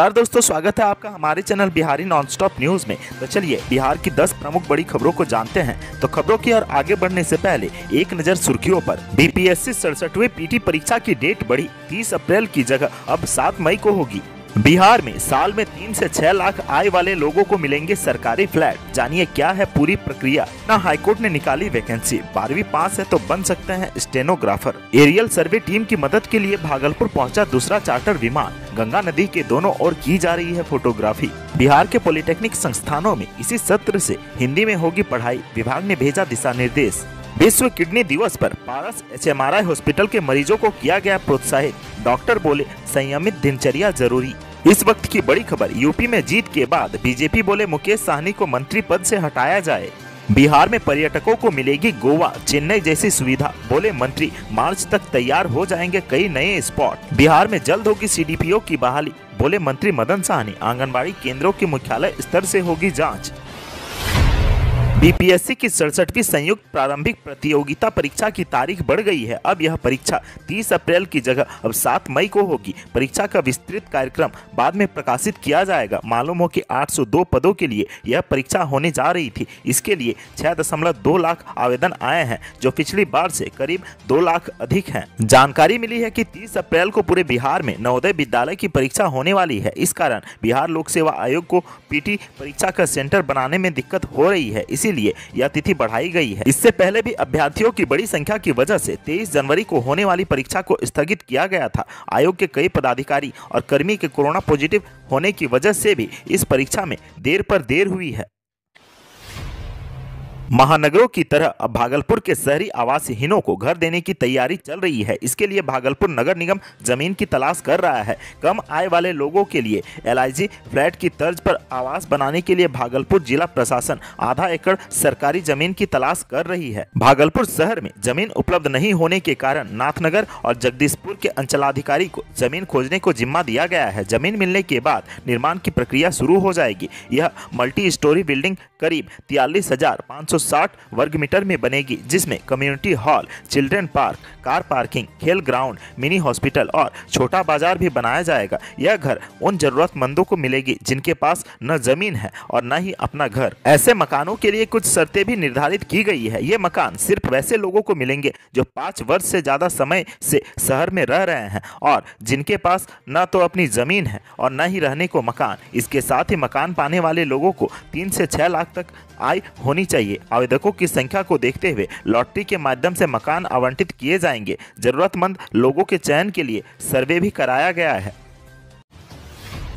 नमस्कार दोस्तों, स्वागत है आपका हमारे चैनल बिहारी नॉनस्टॉप न्यूज़ में। तो चलिए, बिहार की 10 प्रमुख बड़ी खबरों को जानते हैं। तो खबरों की ओर आगे बढ़ने से पहले, एक नज़र सुर्खियों पर। बीपीएससी सड़सठवें पीटी परीक्षा की डेट बढ़ी 30 अप्रैल की जगह। अब 7 मई को होगी। बिहार में साल में तीन से छह लाख आय वाले लोगों को मिलेंगे सरकारी फ्लैट। जानिए क्या है पूरी प्रक्रिया। ना हाईकोर्ट ने निकाली वैकेंसी। बारहवीं पास है तो बन सकते हैं स्टेनोग्राफर। एरियल सर्वे टीम की मदद के लिए भागलपुर पहुँचा दूसरा चार्टर विमान। गंगा नदी के दोनों ओर की जा रही है फोटोग्राफी। बिहार के पॉलिटेक्निक संस्थानों में इसी सत्र से हिंदी में होगी पढ़ाई। विभाग ने भेजा दिशा निर्देश। विश्व किडनी दिवस पर पारस एच हॉस्पिटल के मरीजों को किया गया प्रोत्साहित। डॉक्टर बोले, संयमित दिनचर्या ज़रूरी। इस वक्त की बड़ी खबर, यूपी में जीत के बाद बीजेपी बोले, मुकेश साहनी को मंत्री पद से हटाया जाए। बिहार में पर्यटकों को मिलेगी गोवा, चेन्नई जैसी सुविधा। बोले, मंत्री, मार्च तक तैयार हो जाएँगे कई नए स्पॉट। बिहार में जल्द होगी सीडीपीओ की बहाली। बोले, मंत्री मदन साहनी, आंगनबाड़ी केंद्रों के मुख्यालय स्तर से होगी जाँच। बीपीएससी की सड़सठवीं संयुक्त प्रारंभिक प्रतियोगिता परीक्षा की तारीख बढ़ गई है। अब यह परीक्षा 30 अप्रैल की जगह, अब 7 मई को होगी। परीक्षा का विस्तृत कार्यक्रम बाद में प्रकाशित किया जाएगा। मालूम हो कि 802 पदों के लिए यह परीक्षा होने जा रही थी। इसके लिए 6.2 लाख आवेदन आए हैं, जो पिछली बार से करीब दो लाख अधिक है। जानकारी मिली है की तीस अप्रैल को पूरे बिहार में नवोदय विद्यालय की परीक्षा होने वाली है। इस कारण बिहार लोक सेवा आयोग को पीटी परीक्षा का सेंटर बनाने में दिक्कत हो रही है। इसी इसीलिए यह तिथि बढ़ाई गई है। इससे पहले भी अभ्यर्थियों की बड़ी संख्या की वजह से 23 जनवरी को होने वाली परीक्षा को स्थगित किया गया था। आयोग के कई पदाधिकारी और कर्मी के कोरोना पॉजिटिव होने की वजह से भी इस परीक्षा में देर पर देर हुई है। महानगरों की तरह अब भागलपुर के शहरी आवासहीनों को घर देने की तैयारी चल रही है। इसके लिए भागलपुर नगर निगम ज़मीन की तलाश कर रहा है। कम आय वाले लोगों के लिए एलआईजी फ्लैट की तर्ज पर आवास बनाने के लिए भागलपुर जिला प्रशासन आधा एकड़ सरकारी ज़मीन की तलाश कर रही है। भागलपुर शहर में ज़मीन उपलब्ध नहीं होने के कारण नाथनगर और जगदीशपुर के अंचलाधिकारी को ज़मीन खोजने को जिम्मा दिया गया है। ज़मीन मिलने के बाद निर्माण की प्रक्रिया शुरू हो जाएगी। यह मल्टी स्टोरी बिल्डिंग करीब तियालीस हज़ार पाँच सौ 160 वर्ग मीटर में बनेगी, जिसमें community hall children park car parking खेल ग्राउंड मिनी हॉस्पिटल और छोटा बाज़ार भी बनाया जाएगा। यह घर उन जरूरतमंदों को मिलेगी, जिनके पास न ज़मीन है और न ही अपना घर। ऐसे मकानों के लिए कुछ शर्तें भी निर्धारित की गई है। ये मकान सिर्फ़ वैसे लोगों को मिलेंगे, जो पाँच वर्ष से ज़्यादा समय से शहर में रह रहे हैं और जिनके पास न तो अपनी ज़मीन है और न ही रहने को मकान। इसके साथ ही मकान पाने वाले लोगों को तीन से छह लाख तक आय होनी चाहिए। आवेदकों की संख्या को देखते हुए लॉटरी के माध्यम से मकान आवंटित किए जाएँगे। जरूरतमंद लोगों के चयन के लिए सर्वे भी कराया गया है।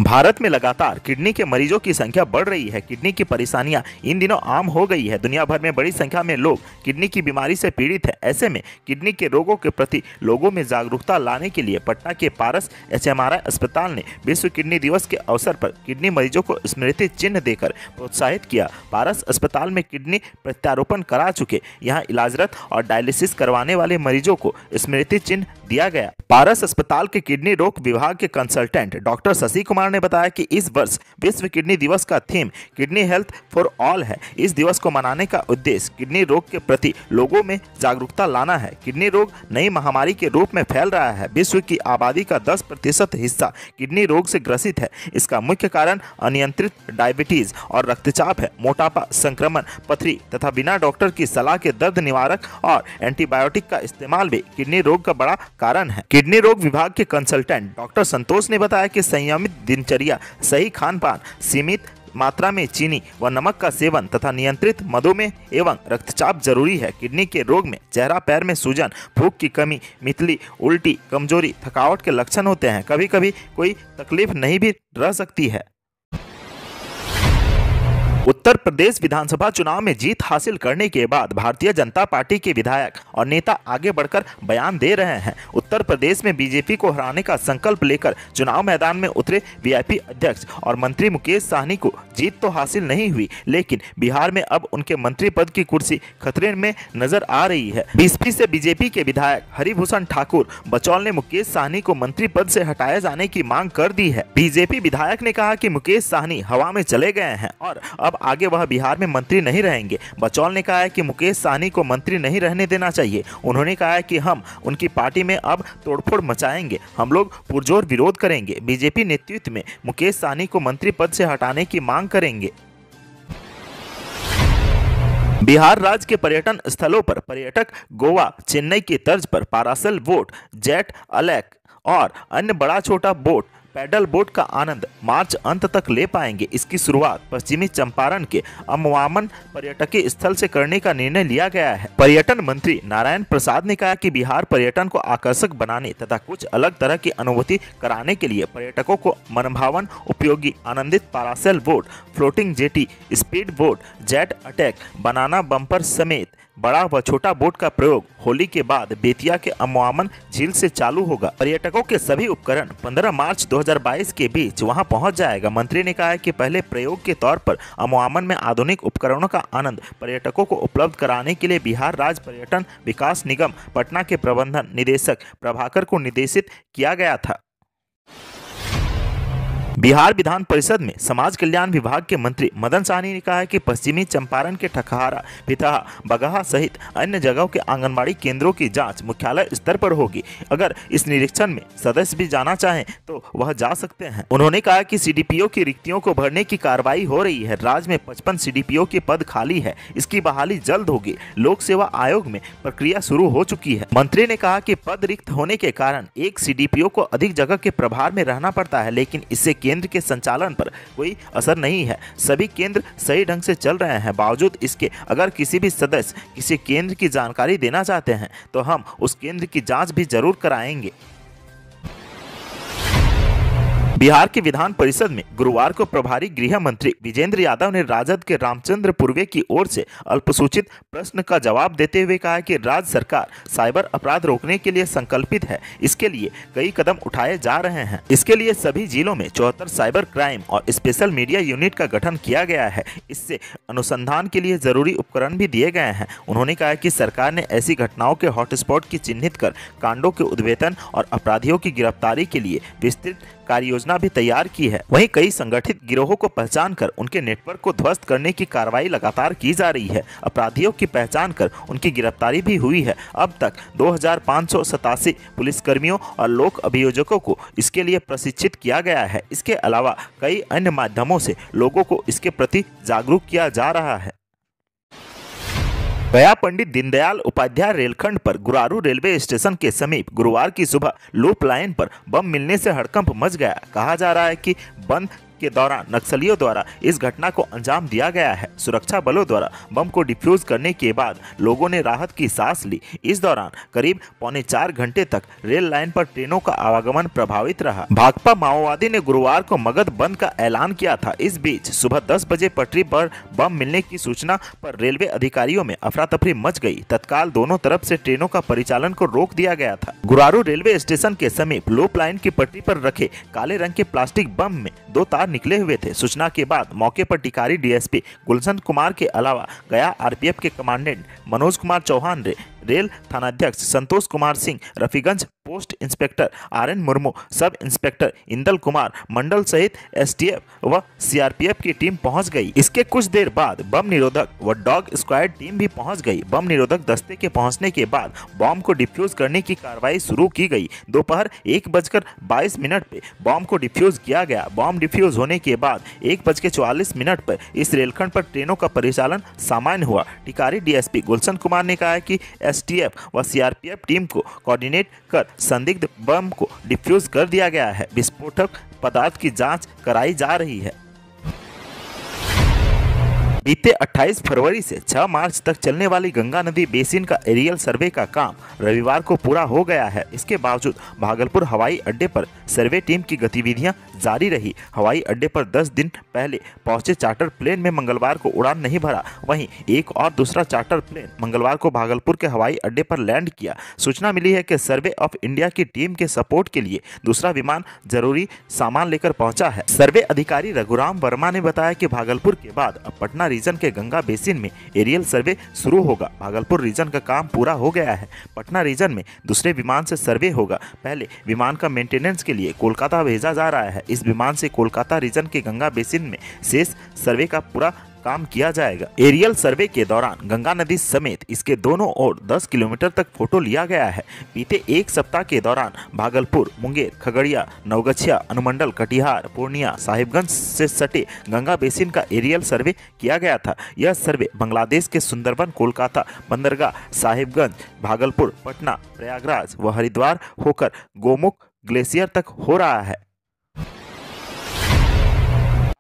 भारत में लगातार किडनी के मरीजों की संख्या बढ़ रही है। किडनी की परेशानियाँ इन दिनों आम हो गई है। दुनिया भर में बड़ी संख्या में लोग किडनी की बीमारी से पीड़ित है। ऐसे में किडनी के रोगों के प्रति लोगों में जागरूकता लाने के लिए पटना के पारस एच अस्पताल ने विश्व किडनी दिवस के अवसर पर किडनी मरीजों को स्मृति चिन्ह देकर प्रोत्साहित किया। पारस अस्पताल में किडनी प्रत्यारोपण करा चुके। यहाँ इलाजरत और डायलिसिस करवाने वाले मरीजों को स्मृति चिन्ह दिया गया। पारस अस्पताल के किडनी रोग विभाग के कंसल्टेंट डॉक्टर शशि कुमार ने बताया कि इस वर्ष विश्व किडनी दिवस का theme kidney health for all है। इस दिवस को मनाने का उद्देश्य किडनी रोग के प्रति लोगों में जागरूकता लाना है। किडनी रोग नई महामारी के रूप में फैल रहा है। विश्व की आबादी का 10 प्रतिशत हिस्सा किडनी रोग से ग्रसित है। इसका मुख्य कारण अनियंत्रित डायबिटीज़ और रक्तचाप है। मोटापा, संक्रमण, पथरी तथा बिना डॉक्टर की सलाह के दर्द निवारक और एंटीबायोटिक का इस्तेमाल भी किडनी रोग का बड़ा कारण है। किडनी रोग विभाग के कंसल्टेंट डॉक्टर संतोष ने बताया कि संयमित दिनचर्या, सही खान पान सीमित मात्रा में चीनी व नमक का सेवन तथा नियंत्रित मधुमेह एवं रक्तचाप ज़रूरी है। किडनी के रोग में, चेहरा, पैर में सूजन, भूख की कमी, मितली, उल्टी, कमज़ोरी, थकावट के लक्षण होते हैं। कभी कभी कोई तकलीफ़ नहीं भी रह सकती है। उत्तर प्रदेश विधानसभा चुनाव में जीत हासिल करने के बाद भारतीय जनता पार्टी के विधायक और नेता आगे बढ़कर बयान दे रहे हैं। उत्तर प्रदेश में बीजेपी को हराने का संकल्प लेकर चुनाव मैदान में उतरे वीआईपी अध्यक्ष और मंत्री मुकेश साहनी को जीत तो हासिल नहीं हुई, लेकिन बिहार में अब उनके मंत्री पद की कुर्सी खतरे में नज़र आ रही है। बीसपी से बीजेपी के विधायक हरिभूषण ठाकुर बचौल ने मुकेश साहनी को मंत्री पद से हटाए जाने की मांग कर दी है। बीजेपी विधायक ने कहा कि मुकेश साहनी हवा में चले गए हैं और अब अब आगे वह बिहार में मंत्री नहीं रहेंगे। बचौल ने कहा है कि मुकेश सहनी को मंत्री नहीं रहने देना चाहिए। उन्होंने कहा है कि हम उनकी पार्टी में अब तोड़फोड़ मचाएँगे। हम लोग पुरजोर विरोध करेंगे। बीजेपी नेतृत्व में मुकेश सहनी को मंत्री पद से हटाने की मांग करेंगे। बिहार राज्य के पर्यटन स्थलों पर पर्यटक गोवा, चेन्नई की तर्ज पर पारासल बोट जेट, अलैक और अन्य बड़ा छोटा बोट पैडल बोट का आनंद मार्च अंत तक ले पाएँगे। इसकी शुरुआत पश्चिमी चंपारण के अमवामन पर्यटकीय स्थल से करने का निर्णय लिया गया है। पर्यटन मंत्री नारायण प्रसाद ने कहा कि बिहार पर्यटन को आकर्षक बनाने तथा कुछ अलग तरह की अनुभूति कराने के लिए पर्यटकों को मनभावन, उपयोगी, आनंदित parasail boat, floating jetty, speed boat, jet attack, banana bumper समेत बड़ा व छोटा बोट का प्रयोग होली के बाद बेतिया के अमवामन झील से चालू होगा। पर्यटकों के सभी उपकरण 15 मार्च 2022 के बीच वहाँ पहुँच जाएगा। मंत्री ने कहा कि पहले प्रयोग के तौर पर अमवामन में आधुनिक उपकरणों का आनंद, पर्यटकों को उपलब्ध कराने के लिए बिहार राज्य पर्यटन विकास निगम, पटना के प्रबंधन निदेशक प्रभाकर को निर्देशित किया गया था। बिहार विधान परिषद में समाज कल्याण विभाग के मंत्री मदन साहनी ने कहा है कि पश्चिमी चंपारण के ठकहारा, पिथहा, बगहा सहित अन्य जगहों के आंगनबाड़ी केंद्रों की जाँच मुख्यालय स्तर पर होगी। अगर इस निरीक्षण में सदस्य भी जाना चाहें तो वह जा सकते हैं। उन्होंने कहा कि सीडीपीओ की रिक्तियों को भरने की कार्रवाई हो रही है। राज्य में पचपन सीडीपीओ के पद खाली है। इसकी बहाली जल्द होगी। लोक सेवा आयोग में प्रक्रिया शुरू हो चुकी है। मंत्री ने कहा कि पद रिक्त होने के कारण एक सीडीपीओ को अधिक जगह के प्रभार में रहना पड़ता है, लेकिन इससे केंद्र के संचालन पर कोई असर नहीं है। सभी केंद्र सही ढंग से चल रहे हैं। बावजूद इसके, अगर किसी भी सदस्य किसी केंद्र की जानकारी देना चाहते हैं तो हम उस केंद्र की जाँच भी ज़रूर कराएँगे। बिहार के विधान परिषद में गुरुवार को प्रभारी गृह मंत्री विजेंद्र यादव ने राजद के रामचंद्र पूर्वे की ओर से अल्पसूचित प्रश्न का जवाब देते हुए कहा कि राज्य सरकार साइबर अपराध रोकने के लिए संकल्पित है। इसके लिए कई कदम उठाए जा रहे हैं। इसके लिए सभी जिलों में चौहत्तर साइबर क्राइम और स्पेशल मीडिया यूनिट का गठन किया गया है। इससे अनुसंधान के लिए ज़रूरी उपकरण भी दिए गए हैं। उन्होंने कहा कि सरकार ने ऐसी घटनाओं के हॉटस्पॉट की चिन्हित कर कांडों के उद्भेदन और अपराधियों की गिरफ्तारी के लिए विस्तृत कार्य योजना भी तैयार की है। वहीं कई संगठित गिरोहों को पहचान कर उनके नेटवर्क को ध्वस्त करने की कार्रवाई लगातार की जा रही है। अपराधियों की पहचान कर उनकी गिरफ्तारी भी हुई है। अब तक दो पुलिसकर्मियों और लोक अभियोजकों को इसके लिए प्रशिक्षित किया गया है। इसके अलावा कई अन्य माध्यमों से लोगों को इसके प्रति जागरूक किया जा रहा है। गया पंडित दीनदयाल उपाध्याय रेलखंड पर गुरारू रेलवे स्टेशन के समीप गुरुवार की सुबह लूप लाइन पर बम मिलने से हड़कंप मच गया। कहा जा रहा है कि बंद के दौरान नक्सलियों द्वारा इस घटना को अंजाम दिया गया है। सुरक्षा बलों द्वारा बम को डिफ्यूज करने के बाद लोगों ने राहत की सांस ली। इस दौरान करीब पौने चार घंटे तक रेल लाइन पर ट्रेनों का आवागमन प्रभावित रहा। भाकपा माओवादी ने गुरुवार को मगध बंद का ऐलान किया था। इस बीच सुबह दस बजे पटरी पर बम मिलने की सूचना पर रेलवे अधिकारियों में अफरा तफरी मच गई। तत्काल दोनों तरफ़ से ट्रेनों का परिचालन को रोक दिया गया था। गुरारू रेलवे स्टेशन के समीप लोप लाइन की पटरी पर रखे काले रंग के प्लास्टिक बम में दो तार निकले हुए थे। सूचना के बाद मौके पर टिकारी डीएसपी गुलशन कुमार के अलावा गया आरपीएफ के कमांडेंट मनोज कुमार चौहान रेल थानाध्यक्ष Santosh Kumar Singh, Rafiganj post inspector R N Murmu, sub inspector Indal Kumar Mandal सहित एसटीएफ व सीआरपीएफ की टीम पहुँच गई। इसके कुछ देर बाद बम निरोधक व डॉग स्क्वाड टीम भी पहुँच गई। बम निरोधक दस्ते के पहुँचने के बाद बॉम्ब को डिफ्यूज करने की कार्रवाई शुरू की गई। दोपहर एक बजकर बाईस मिनट पे बम को डिफ्यूज किया गया। बम डिफ्यूज होने के बाद एक बज के चौवालीस मिनट पर इस रेलखंड पर ट्रेनों का परिचालन सामान्य हुआ। टिकारी डीएसपी गुलशन कुमार ने कहा कि एसटीएफ व सीआरपीएफ टीम को कोऑर्डिनेट कर संदिग्ध बम को डिफ्यूज कर दिया गया है। विस्फोटक पदार्थ की जाँच कराई जा रही है। बीते 28 फरवरी से 6 मार्च तक चलने वाली गंगा नदी बेसिन का एरियल सर्वे का काम रविवार को पूरा हो गया है। इसके बावजूद भागलपुर हवाई अड्डे पर सर्वे टीम की गतिविधियाँ जारी रही। हवाई अड्डे पर 10 दिन पहले पहुँचे चार्टर प्लेन में मंगलवार को उड़ान नहीं भरा। वहीं एक और दूसरा चार्टर प्लेन मंगलवार को भागलपुर के हवाई अड्डे पर लैंड किया। सूचना मिली है कि सर्वे ऑफ़ इंडिया की टीम के सपोर्ट के लिए दूसरा विमान ज़रूरी सामान लेकर पहुँचा है। सर्वे अधिकारी रघुराम वर्मा ने बताया कि भागलपुर के बाद अब पटना रीजन के गंगा बेसिन में एरियल सर्वे शुरू होगा। भागलपुर रीजन का काम पूरा हो गया है। पटना रीजन में दूसरे विमान से सर्वे होगा। पहले विमान का मेंटेनेंस के लिए कोलकाता भेजा जा रहा है। इस विमान से कोलकाता रीजन के गंगा बेसिन में शेष सर्वे का पूरा काम किया जाएगा। एरियल सर्वे के दौरान गंगा नदी समेत इसके दोनों ओर 10 किलोमीटर तक फ़ोटो लिया गया है। बीते एक सप्ताह के दौरान भागलपुर, मुंगेर, खगड़िया, नवगछिया, अनुमंडल, कटिहार, पूर्णिया, साहिबगंज से सटे गंगा बेसिन का एरियल सर्वे किया गया था। यह सर्वे बांग्लादेश के सुंदरबन, कोलकाता, बंदरगाह, साहिबगंज, भागलपुर, पटना, प्रयागराज व हरिद्वार होकर गोमुख ग्लेशियर तक हो रहा है।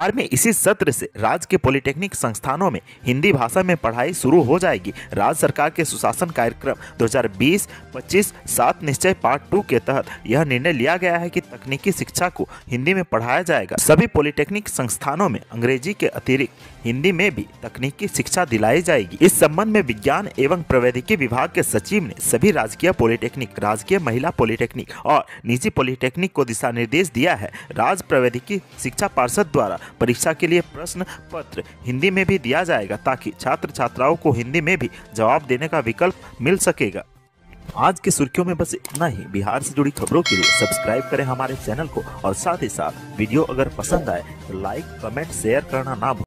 बिहार में इसी सत्र से राज्य के पॉलिटेक्निक संस्थानों में हिंदी भाषा में पढ़ाई शुरू हो जाएगी। राज्य सरकार के सुशासन कार्यक्रम 2020-25 सात निश्चय पार्ट टू के तहत यह निर्णय लिया गया है कि तकनीकी शिक्षा को हिंदी में पढ़ाया जाएगा। सभी पॉलिटेक्निक संस्थानों में अंग्रेज़ी के अतिरिक्त हिंदी में भी तकनीकी शिक्षा दिलाई जाएगी। इस संबंध में विज्ञान एवं प्रौद्योगिकी विभाग के सचिव ने सभी राजकीय पॉलिटेक्निक, राजकीय महिला पॉलिटेक्निक और निजी पॉलिटेक्निक को दिशा निर्देश दिया है। राज्य प्रौद्योगिकी शिक्षा पार्षद द्वारा परीक्षा के लिए प्रश्न पत्र हिंदी में भी दिया जाएगा ताकि छात्र छात्राओं को हिंदी में भी जवाब देने का विकल्प मिल सकेगा। आज के सुर्खियों में बस इतना ही। बिहार से जुड़ी खबरों के लिए सब्सक्राइब करें हमारे चैनल को और साथ ही साथ वीडियो अगर पसंद आए तो लाइक, कमेंट, शेयर करना ना भूलें।